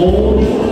old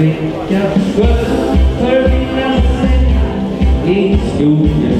vecka förvirrar sig i skogens djupa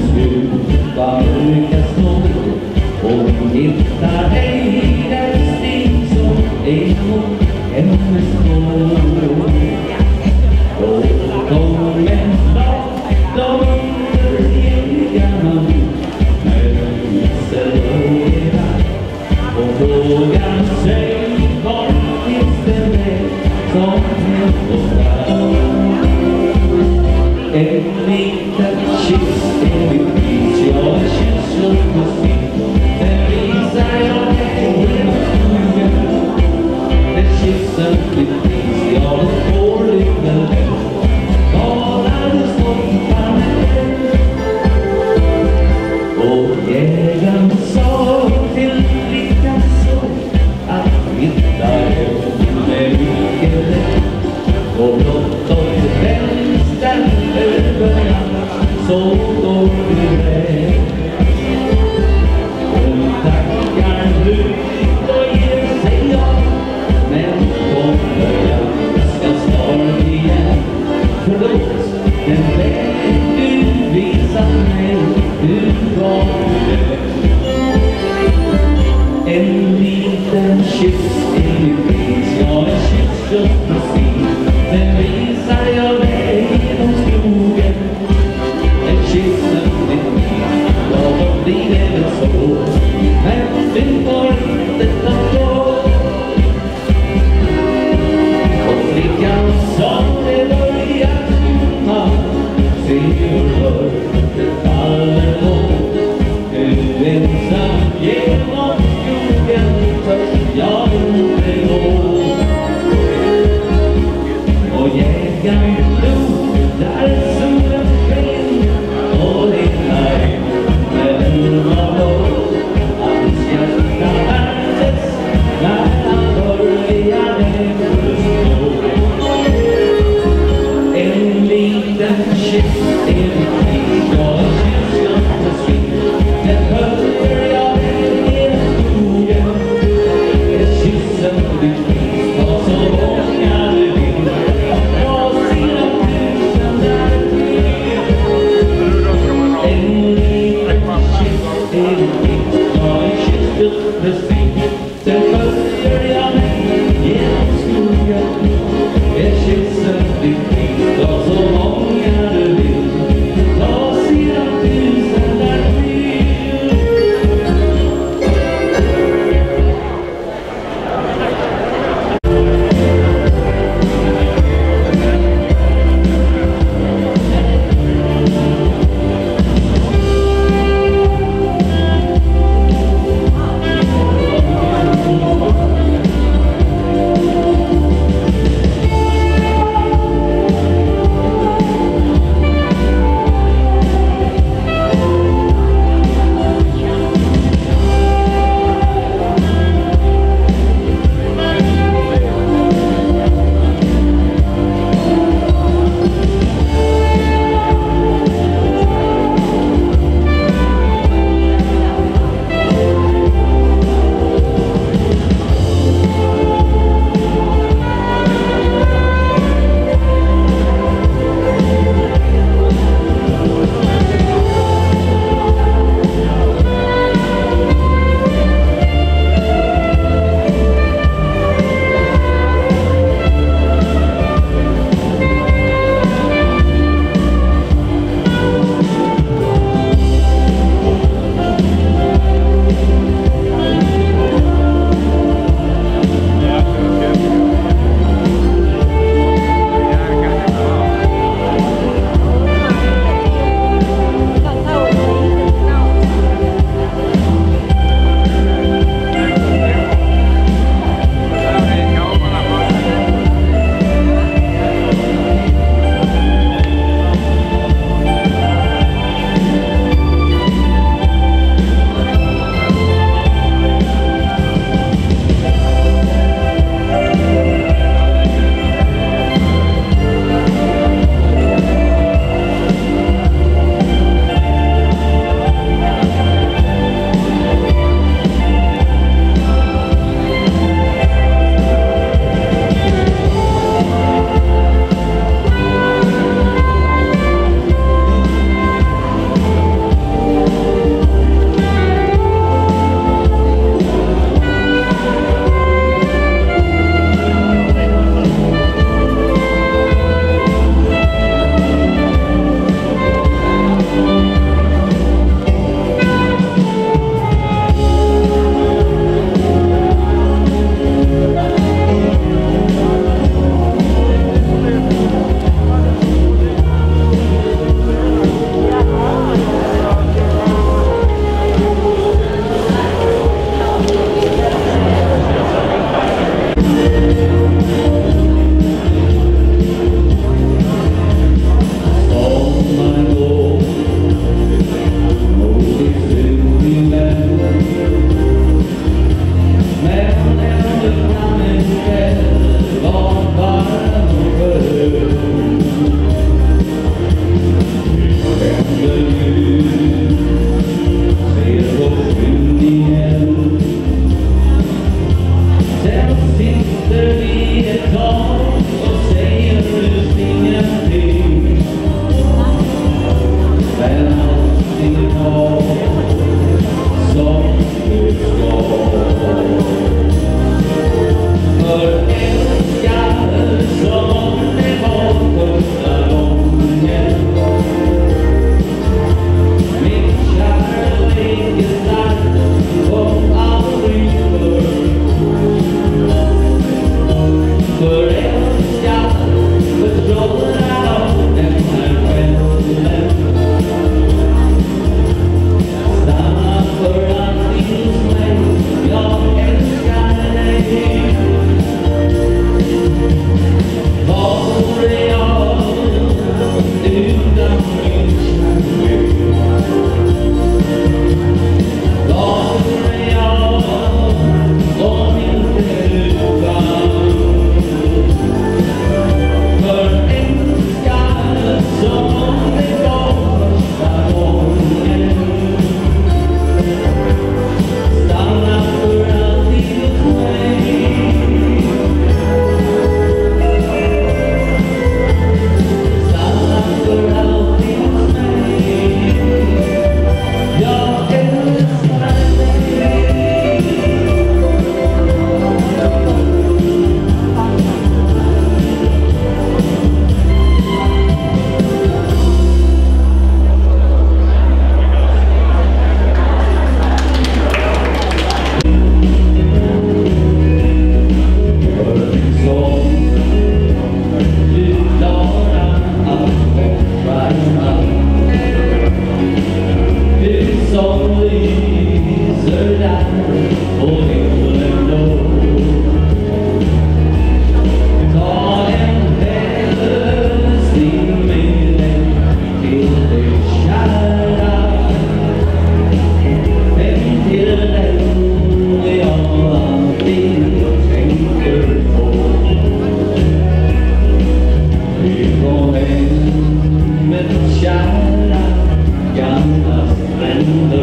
stränder Går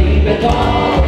baby doll.